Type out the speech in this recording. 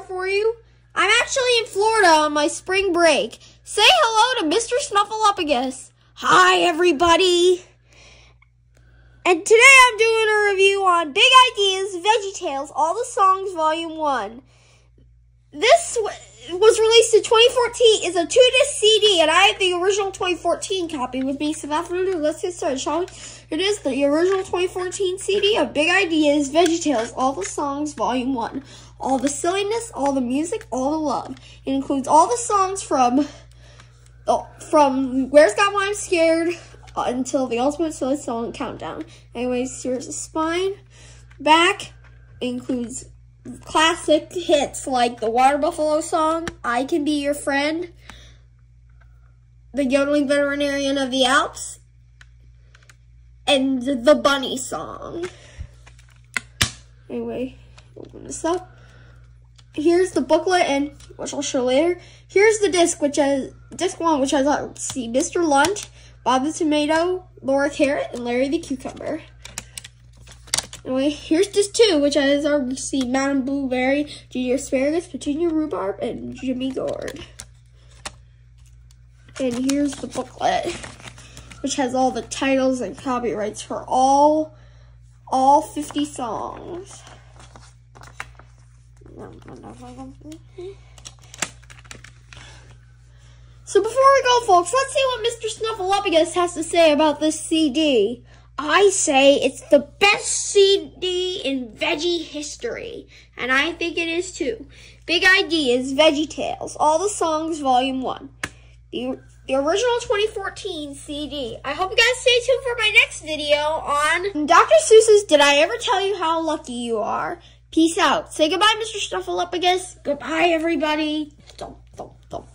for you. I'm actually in Florida on my spring break. Say hello to Mr. Snuffleupagus. Hi, everybody. And today I'm doing a review on Big Ideas, Veggie Tales, All the Songs, Volume 1. This was released in 2014. It's a two disc CD, and I have the original 2014 copy with me. So without further ado, let's get started, shall we? It is the original 2014 CD of Big Ideas, Veggie Tales, All the Songs, Volume 1. All the silliness, all the music, all the love. It includes all the songs from oh, from Where's God Why I'm Scared uh, until the Ultimate Silly Song Countdown. Anyways, here's the spine. Back includes classic hits like the Water Buffalo song, I Can Be Your Friend, the Yodeling Veterinarian of the Alps, and the Bunny song. Anyway, open this up. Here's the booklet, and which I'll show later. Here's the disc, which has disc one, which has uh, see Mr. Lunt, Bob the Tomato, Laura Carrot, and Larry the Cucumber. Anyway, here's disc two, which has our see Madam Blueberry, Gigi Asparagus, Petunia Rhubarb, and Jimmy Gourd. And here's the booklet, which has all the titles and copyrights for all all 50 songs. So before we go, folks, let's see what Mr. Snuffleupagus has to say about this CD. I say it's the best CD in veggie history, and I think it is too. Big Ideas, Veggie Tales, All the Songs, Volume 1. The, the original 2014 CD. I hope you guys stay tuned for my next video on Dr. Seuss's Did I Ever Tell You How Lucky You Are? Peace out. Say goodbye, Mr. Snuffleupagus. Goodbye, everybody. Don't, don't, don't.